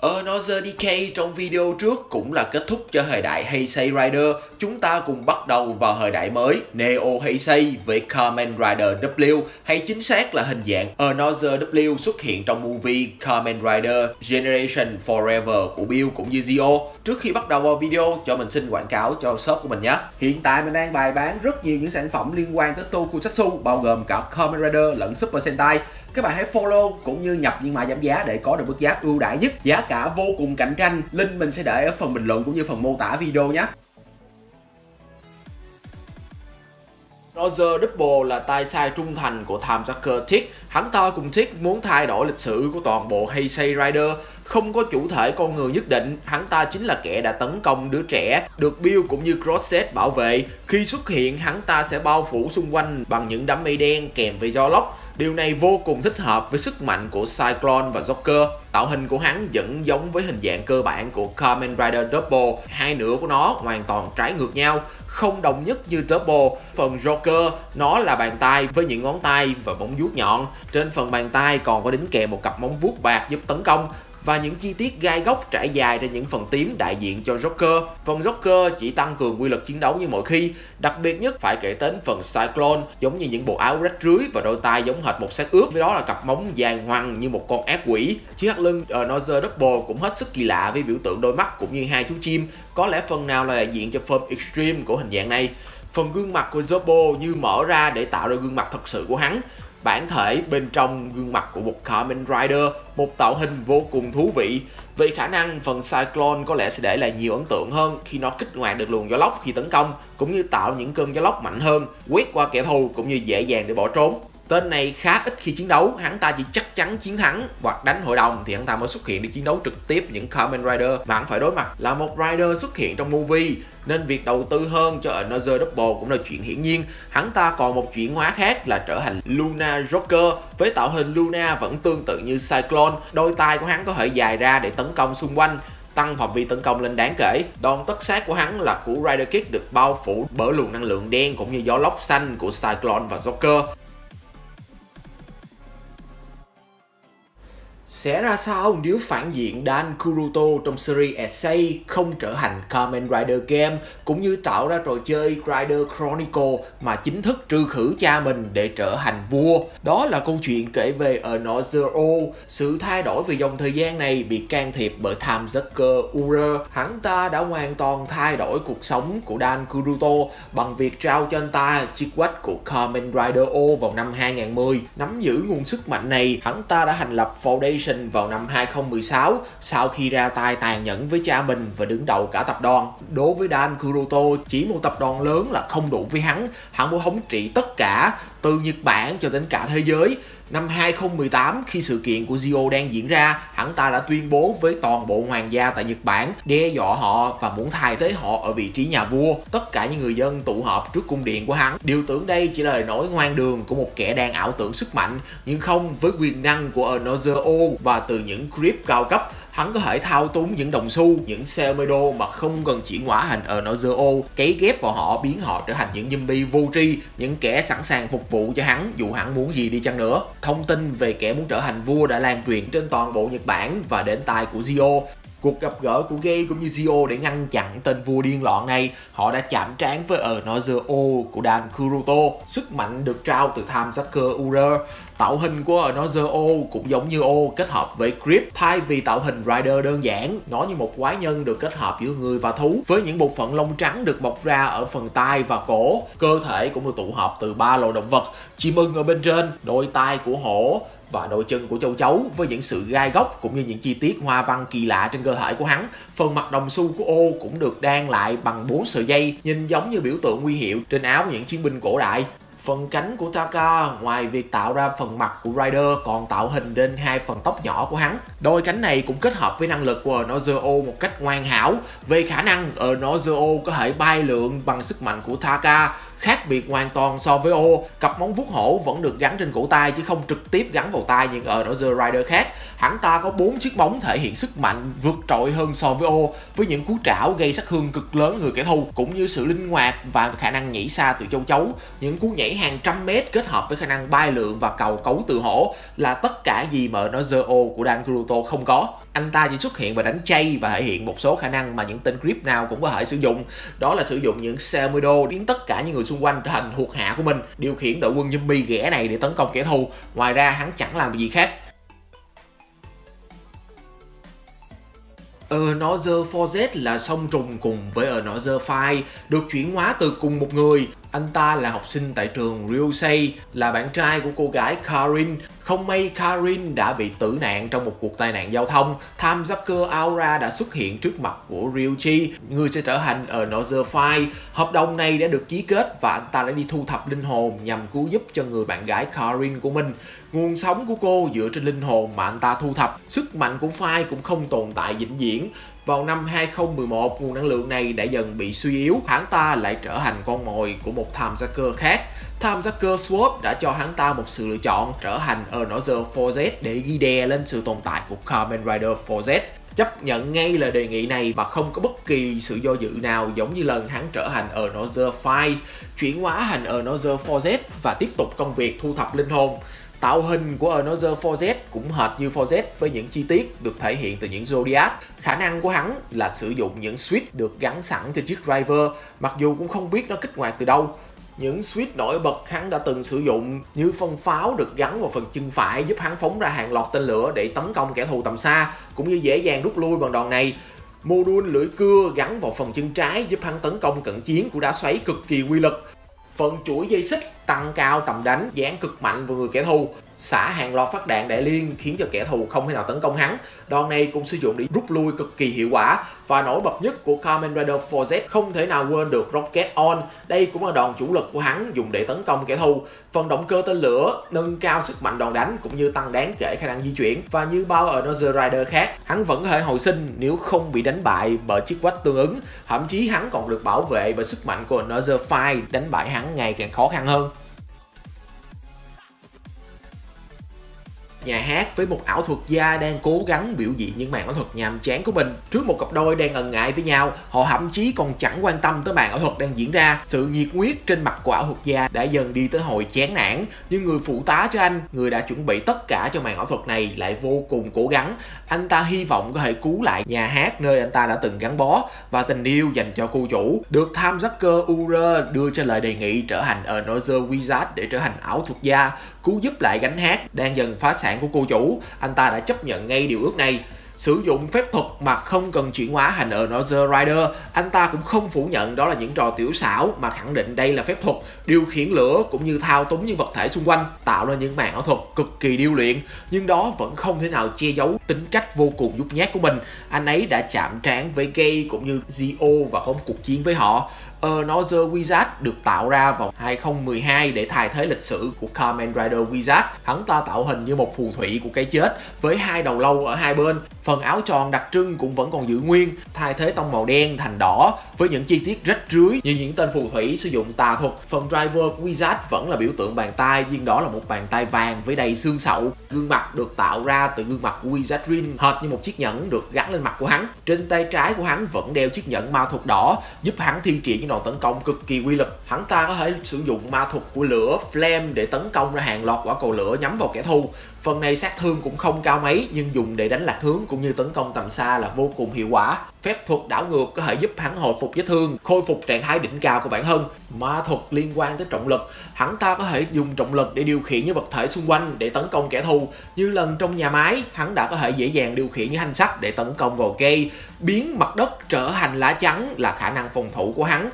Ờ, Another Decay trong video trước cũng là kết thúc cho thời đại Heisei Rider. Chúng ta cùng bắt đầu vào thời đại mới, Neo Heisei với Kamen Rider W, hay chính xác là hình dạng Another W xuất hiện trong movie Kamen Rider Generation Forever của Bill cũng như Zio. Trước khi bắt đầu vào video, cho mình xin quảng cáo cho shop của mình nhé. Hiện tại mình đang bày bán rất nhiều những sản phẩm liên quan tới Tokusatsu, bao gồm cả Kamen Rider lẫn Super Sentai. Các bạn hãy follow cũng như nhập những mã giảm giá để có được mức giá ưu đãi nhất. Giá cả vô cùng cạnh tranh. Link mình sẽ để ở phần bình luận cũng như phần mô tả video nhé. Roger Double là tay sai trung thành của Time Sucker Tick. Hắn ta cùng Tick muốn thay đổi lịch sử của toàn bộ Heisei Rider. Không có chủ thể con người nhất định, hắn ta chính là kẻ đã tấn công đứa trẻ, được Bill cũng như Crosset bảo vệ. Khi xuất hiện, hắn ta sẽ bao phủ xung quanh bằng những đám mây đen kèm với gió lốc. Điều này vô cùng thích hợp với sức mạnh của Cyclone và Joker. Tạo hình của hắn vẫn giống với hình dạng cơ bản của Kamen Rider Double. Hai nửa của nó hoàn toàn trái ngược nhau, không đồng nhất như Double. Phần Joker, nó là bàn tay với những ngón tay và móng vuốt nhọn. Trên phần bàn tay còn có đính kèm một cặp móng vuốt bạc giúp tấn công và những chi tiết gai góc trải dài trên những phần tím đại diện cho Joker. Phần Joker chỉ tăng cường quy lực chiến đấu như mọi khi, đặc biệt nhất phải kể đến phần Cyclone giống như những bộ áo rách rưới và đôi tay giống hệt một xác ướp, với đó là cặp móng dài hoằng như một con ác quỷ. Chiếc hắt lưng uh, ờ, Nozer Double cũng hết sức kỳ lạ với biểu tượng đôi mắt cũng như hai chú chim, có lẽ phần nào là đại diện cho form extreme của hình dạng này. Phần gương mặt của Zobo như mở ra để tạo ra gương mặt thật sự của hắn bản thể bên trong gương mặt của một Kamen Rider, một tạo hình vô cùng thú vị. Vì khả năng phần Cyclone có lẽ sẽ để lại nhiều ấn tượng hơn khi nó kích hoạt được luồng gió lốc khi tấn công, cũng như tạo những cơn gió lốc mạnh hơn, quét qua kẻ thù cũng như dễ dàng để bỏ trốn. Tên này khá ít khi chiến đấu, hắn ta chỉ chắc chắn chiến thắng hoặc đánh hội đồng thì hắn ta mới xuất hiện để chiến đấu trực tiếp những Kamen Rider mà hắn phải đối mặt là một Rider xuất hiện trong movie nên việc đầu tư hơn cho Another Double cũng là chuyện hiển nhiên. Hắn ta còn một chuyển hóa khác là trở thành Luna Joker với tạo hình Luna vẫn tương tự như Cyclone, đôi tay của hắn có thể dài ra để tấn công xung quanh tăng phạm vi tấn công lên đáng kể. Đòn tất sát của hắn là của Rider Kick được bao phủ bởi luồng năng lượng đen cũng như gió lốc xanh của Cyclone và Joker. Sẽ ra sao nếu phản diện Dan Kuruto trong series Essay không trở thành Kamen Rider Game cũng như tạo ra trò chơi Rider Chronicle mà chính thức trừ khử cha mình để trở thành vua. Đó là câu chuyện kể về Another O. Sự thay đổi về dòng thời gian này bị can thiệp bởi Time Zucker Ura. Hắn ta đã hoàn toàn thay đổi cuộc sống của Dan Kuruto bằng việc trao cho anh ta chiếc quách của Kamen Rider O vào năm 2010. Nắm giữ nguồn sức mạnh này, hắn ta đã thành lập Foundation sinh vào năm 2016 sau khi ra tay tàn nhẫn với cha mình và đứng đầu cả tập đoàn. Đối với Dan Kuroto, chỉ một tập đoàn lớn là không đủ với hắn, hắn muốn thống trị tất cả từ Nhật Bản cho đến cả thế giới. Năm 2018 khi sự kiện của Zio đang diễn ra, hắn ta đã tuyên bố với toàn bộ hoàng gia tại Nhật Bản đe dọa họ và muốn thay thế họ ở vị trí nhà vua. Tất cả những người dân tụ họp trước cung điện của hắn. Điều tưởng đây chỉ là lời nói ngoan đường của một kẻ đang ảo tưởng sức mạnh, nhưng không với quyền năng của Another O và từ những creep cao cấp hắn có thể thao túng những đồng xu, những xe medo mà không cần chuyển hóa thành ở Nozo cấy ghép vào họ biến họ trở thành những zombie vô tri, những kẻ sẵn sàng phục vụ cho hắn dù hắn muốn gì đi chăng nữa. Thông tin về kẻ muốn trở thành vua đã lan truyền trên toàn bộ Nhật Bản và đến tai của Zio. Cuộc gặp gỡ của Gay cũng như Zio để ngăn chặn tên vua điên loạn này, họ đã chạm trán với Another O của Dan Kuruto. Sức mạnh được trao từ Time Sucker Ura. Tạo hình của Another O cũng giống như O kết hợp với Grip. Thay vì tạo hình Rider đơn giản, nó như một quái nhân được kết hợp giữa người và thú với những bộ phận lông trắng được bọc ra ở phần tai và cổ. Cơ thể cũng được tụ hợp từ ba loài động vật. Chim ưng ở bên trên, đôi tai của hổ, và đôi chân của châu chấu với những sự gai góc cũng như những chi tiết hoa văn kỳ lạ trên cơ thể của hắn. Phần mặt đồng xu của ô cũng được đan lại bằng bốn sợi dây, nhìn giống như biểu tượng nguy hiệu trên áo của những chiến binh cổ đại. Phần cánh của Taka ngoài việc tạo ra phần mặt của Rider còn tạo hình lên hai phần tóc nhỏ của hắn. Đôi cánh này cũng kết hợp với năng lực của Nozuo một cách hoàn hảo. Về khả năng, ờ, ở Nozuo có thể bay lượn bằng sức mạnh của Taka khác biệt hoàn toàn so với ô cặp móng vuốt hổ vẫn được gắn trên cổ tay chứ không trực tiếp gắn vào tay như ở Nozuo Rider khác hắn ta có bốn chiếc móng thể hiện sức mạnh vượt trội hơn so với ô, với những cú trảo gây sát thương cực lớn người kẻ thù, cũng như sự linh hoạt và khả năng nhảy xa từ châu chấu. Những cú nhảy hàng trăm mét kết hợp với khả năng bay lượn và cầu cấu từ hổ là tất cả gì mà nó dơ ô của Dan Kuruto không có. Anh ta chỉ xuất hiện và đánh chay và thể hiện một số khả năng mà những tên grip nào cũng có thể sử dụng. Đó là sử dụng những Semudo biến tất cả những người xung quanh thành thuộc hạ của mình, điều khiển đội quân zombie ghẻ này để tấn công kẻ thù. Ngoài ra, hắn chẳng làm gì khác. Ờ, Another Forget là song trùng cùng với Another Fire được chuyển hóa từ cùng một người anh ta là học sinh tại trường Ryusei, là bạn trai của cô gái Karin. Không may Karin đã bị tử nạn trong một cuộc tai nạn giao thông. Time Zucker Aura đã xuất hiện trước mặt của Ryuji, người sẽ trở thành Another Fire. Hợp đồng này đã được ký kết và anh ta đã đi thu thập linh hồn nhằm cứu giúp cho người bạn gái Karin của mình. Nguồn sống của cô dựa trên linh hồn mà anh ta thu thập. Sức mạnh của Fire cũng không tồn tại vĩnh viễn. Vào năm 2011, nguồn năng lượng này đã dần bị suy yếu, hắn ta lại trở thành con mồi của một Time Zucker khác. Time Zucker Swap đã cho hắn ta một sự lựa chọn trở thành Another 4Z để ghi đè lên sự tồn tại của Kamen Rider 4Z chấp nhận ngay lời đề nghị này và không có bất kỳ sự do dự nào giống như lần hắn trở thành Another 5, chuyển hóa thành Another 4Z và tiếp tục công việc thu thập linh hồn. Tạo hình của Another 4Z cũng hệt như 4Z với những chi tiết được thể hiện từ những Zodiac. Khả năng của hắn là sử dụng những switch được gắn sẵn trên chiếc driver, mặc dù cũng không biết nó kích hoạt từ đâu. Những switch nổi bật hắn đã từng sử dụng như phong pháo được gắn vào phần chân phải giúp hắn phóng ra hàng loạt tên lửa để tấn công kẻ thù tầm xa, cũng như dễ dàng rút lui bằng đòn này. Module lưỡi cưa gắn vào phần chân trái giúp hắn tấn công cận chiến của đá xoáy cực kỳ quy lực. Phần chuỗi dây xích tăng cao tầm đánh, dán cực mạnh vào người kẻ thù, xả hàng loạt phát đạn đại liên khiến cho kẻ thù không thể nào tấn công hắn. Đòn này cũng sử dụng để rút lui cực kỳ hiệu quả và nổi bật nhất của Kamen Rider 4Z không thể nào quên được Rocket On. Đây cũng là đòn chủ lực của hắn dùng để tấn công kẻ thù. Phần động cơ tên lửa nâng cao sức mạnh đòn đánh cũng như tăng đáng kể khả năng di chuyển và như bao ở Nozer Rider khác, hắn vẫn có thể hồi sinh nếu không bị đánh bại bởi chiếc quách tương ứng. Thậm chí hắn còn được bảo vệ bởi sức mạnh của Nozer Fire đánh bại hắn ngày càng khó khăn hơn. Nhà hát với một ảo thuật gia đang cố gắng biểu diễn những màn ảo thuật nhàm chán của mình. Trước một cặp đôi đang ngần ngại với nhau, họ thậm chí còn chẳng quan tâm tới màn ảo thuật đang diễn ra. Sự nhiệt huyết trên mặt của ảo thuật gia đã dần đi tới hồi chán nản, nhưng người phụ tá cho anh, người đã chuẩn bị tất cả cho màn ảo thuật này, lại vô cùng cố gắng. Anh ta hy vọng có thể cứu lại nhà hát nơi anh ta đã từng gắn bó và tình yêu dành cho cô chủ. Được tham Zucker Ura đưa cho lời đề nghị trở thành Another Wizard để trở thành ảo thuật gia cứu giúp lại gánh hát đang dần phá sản của cô chủ. Anh ta đã chấp nhận ngay điều ước này. Sử dụng phép thuật mà không cần chuyển hóa thành Another Rider, anh ta cũng không phủ nhận đó là những trò tiểu xảo mà khẳng định đây là phép thuật điều khiển lửa cũng như thao túng những vật thể xung quanh, tạo ra những màn ảo thuật cực kỳ điêu luyện, nhưng đó vẫn không thể nào che giấu tính cách vô cùng nhút nhát của mình. Anh ấy đã chạm trán với Gay cũng như Zio và có một cuộc chiến với họ. Ờ, Another Wizard được tạo ra vào 2012 để thay thế lịch sử của Kamen Rider Wizard. Hắn ta tạo hình như một phù thủy của cái chết với hai đầu lâu ở hai bên. Phần áo tròn đặc trưng cũng vẫn còn giữ nguyên, thay thế tông màu đen thành đỏ với những chi tiết rách rưới như những tên phù thủy sử dụng tà thuật. Phần driver Wizard vẫn là biểu tượng bàn tay, nhưng đó là một bàn tay vàng với đầy xương sậu. Gương mặt được tạo ra từ gương mặt của Wizard Catherine hệt như một chiếc nhẫn được gắn lên mặt của hắn. Trên tay trái của hắn vẫn đeo chiếc nhẫn ma thuật đỏ, giúp hắn thi triển những đòn tấn công cực kỳ quy lực. Hắn ta có thể sử dụng ma thuật của lửa Flame để tấn công ra hàng loạt quả cầu lửa nhắm vào kẻ thù. Phần này sát thương cũng không cao mấy nhưng dùng để đánh lạc hướng cũng như tấn công tầm xa là vô cùng hiệu quả. Phép thuật đảo ngược có thể giúp hắn hồi phục vết thương, khôi phục trạng thái đỉnh cao của bản thân. Ma thuật liên quan tới trọng lực, hắn ta có thể dùng trọng lực để điều khiển những vật thể xung quanh để tấn công kẻ thù. Như lần trong nhà máy, hắn đã có thể dễ dàng điều khiển những thanh sắt để tấn công vào cây. Biến mặt đất trở thành lá chắn là khả năng phòng thủ của hắn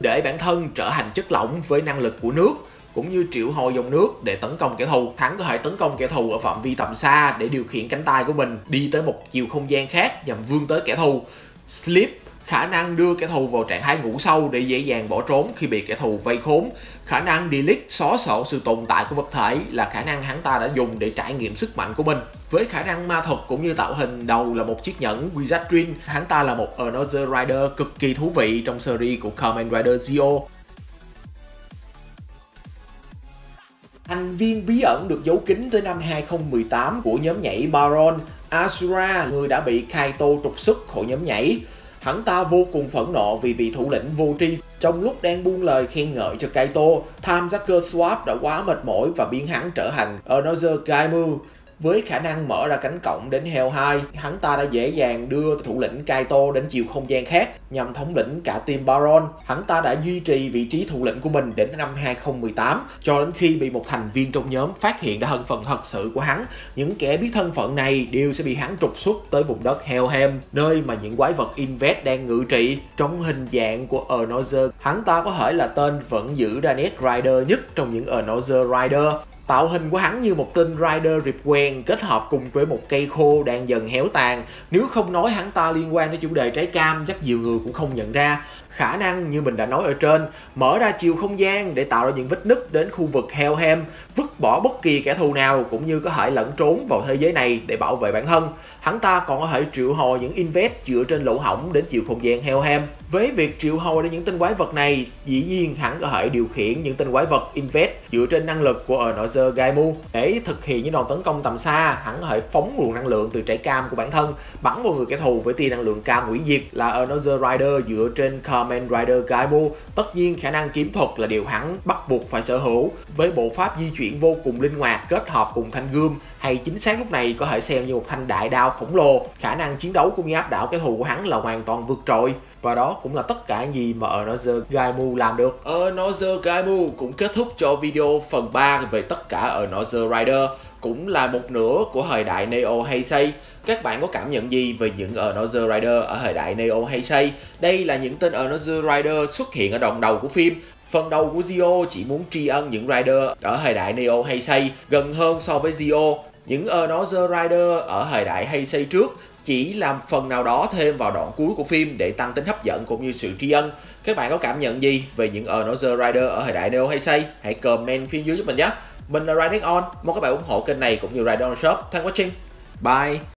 để bản thân trở thành chất lỏng với năng lực của nước cũng như triệu hồi dòng nước để tấn công kẻ thù. Hắn có thể tấn công kẻ thù ở phạm vi tầm xa để điều khiển cánh tay của mình đi tới một chiều không gian khác nhằm vươn tới kẻ thù. Sleep khả năng đưa kẻ thù vào trạng thái ngủ sâu để dễ dàng bỏ trốn khi bị kẻ thù vây khốn. Khả năng delete xóa sổ sự tồn tại của vật thể là khả năng hắn ta đã dùng để trải nghiệm sức mạnh của mình. Với khả năng ma thuật cũng như tạo hình đầu là một chiếc nhẫn Wizard Dream, hắn ta là một Another Rider cực kỳ thú vị trong series của Kamen Rider Zio. Thành viên bí ẩn được giấu kín tới năm 2018 của nhóm nhảy Baron, Asura, người đã bị Kaito trục xuất khỏi nhóm nhảy. Hắn ta vô cùng phẫn nộ vì bị thủ lĩnh vô tri trong lúc đang buông lời khen ngợi cho Kaito, Time Jacker Swap đã quá mệt mỏi và biến hắn trở thành Another Gaimu. Với khả năng mở ra cánh cổng đến Hell 2, hắn ta đã dễ dàng đưa thủ lĩnh Kaito đến chiều không gian khác nhằm thống lĩnh cả team Baron. Hắn ta đã duy trì vị trí thủ lĩnh của mình đến năm 2018 cho đến khi bị một thành viên trong nhóm phát hiện ra thân phận thật sự của hắn. Những kẻ biết thân phận này đều sẽ bị hắn trục xuất tới vùng đất Hellheim, nơi mà những quái vật Invest đang ngự trị trong hình dạng của Another. Hắn ta có thể là tên vẫn giữ ra nét Rider nhất trong những Another Rider Tạo hình của hắn như một tên rider rịp quen kết hợp cùng với một cây khô đang dần héo tàn. Nếu không nói hắn ta liên quan đến chủ đề trái cam, chắc nhiều người cũng không nhận ra khả năng như mình đã nói ở trên mở ra chiều không gian để tạo ra những vết nứt đến khu vực Hellheim vứt bỏ bất kỳ kẻ thù nào cũng như có thể lẫn trốn vào thế giới này để bảo vệ bản thân hắn ta còn có thể triệu hồi những invest dựa trên lỗ hỏng đến chiều không gian Hellheim với việc triệu hồi đến những tên quái vật này, dĩ nhiên hắn có thể điều khiển những tên quái vật invest dựa trên năng lực của Another Gaimu. Để thực hiện những đòn tấn công tầm xa, hắn có thể phóng nguồn năng lượng từ trái cam của bản thân, bắn vào người kẻ thù với tia năng lượng cao hủy diệt là Another Rider dựa trên Kamen Rider Gaimu. Tất nhiên, khả năng kiếm thuật là điều hắn bắt buộc phải sở hữu. Với bộ pháp di chuyển vô cùng linh hoạt kết hợp cùng thanh gươm hay chính xác lúc này có thể xem như một thanh đại đao khổng lồ. Khả năng chiến đấu cũng như áp đảo cái thù của hắn là hoàn toàn vượt trội và đó cũng là tất cả gì mà Another Gaimu làm được. Another Gaimu cũng kết thúc cho video phần 3 về tất cả Another Rider, cũng là một nửa của thời đại Neo Heisei. Các bạn có cảm nhận gì về những Another Rider ở thời đại Neo Heisei? Đây là những tên Another Rider xuất hiện ở đoạn đầu của phim Phần đầu của Zio chỉ muốn tri ân những rider ở thời đại Neo Heisei gần hơn so với Zio. Những Another Rider ở thời đại Heisei trước chỉ làm phần nào đó thêm vào đoạn cuối của phim để tăng tính hấp dẫn cũng như sự tri ân. Các bạn có cảm nhận gì về những Another Rider ở thời đại Neo Heisei? Hãy comment phía dưới giúp mình nhé. Mình là Riding On, mong các bạn ủng hộ kênh này cũng như Riding On Shop. Thanks for watching. Bye.